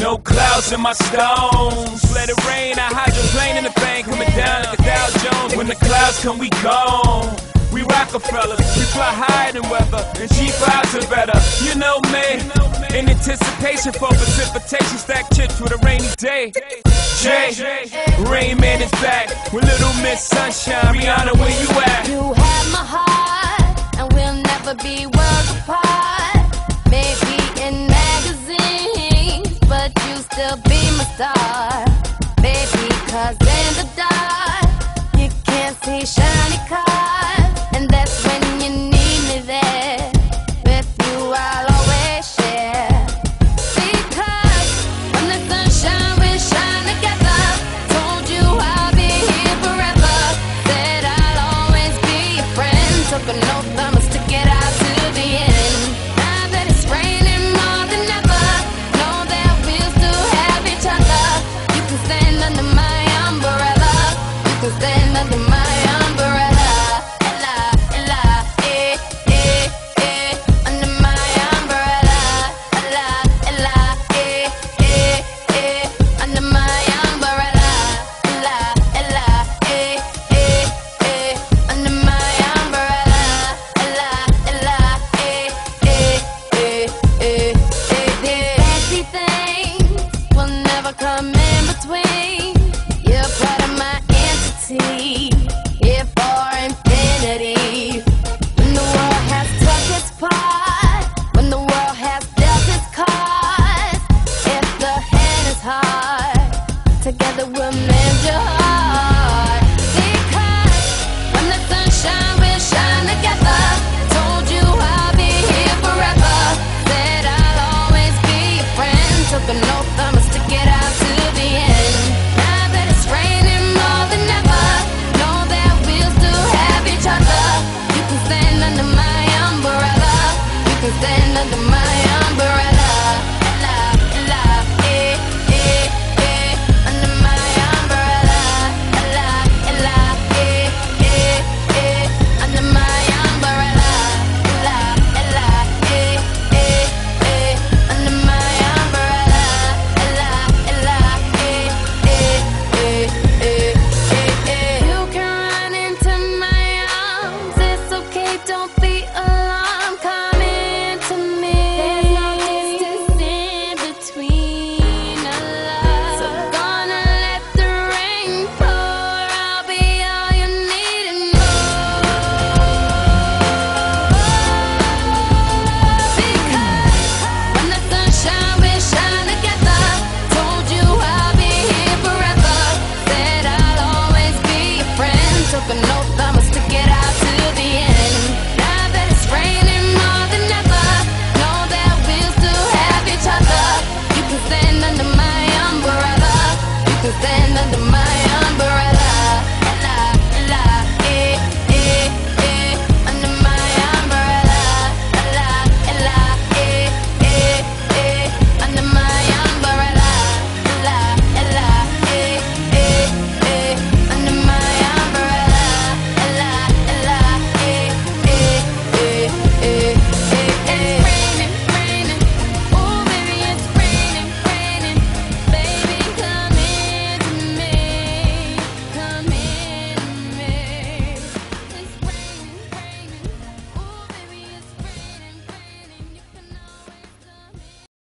No clouds in my stones. Let it rain, I hydroplane in the bank. Coming down like a Dow Jones. When the clouds come, we gone. We Rockefellers, we fly higher than weather, and cheap vibes are better. You know me, in anticipation for precipitation, stack chips with a rainy day. Jay, Rain Man is back with Little Miss Sunshine. Rihanna, where you at? You have my heart. Cause in the dark, you can't see shine. open, no thumb. ơi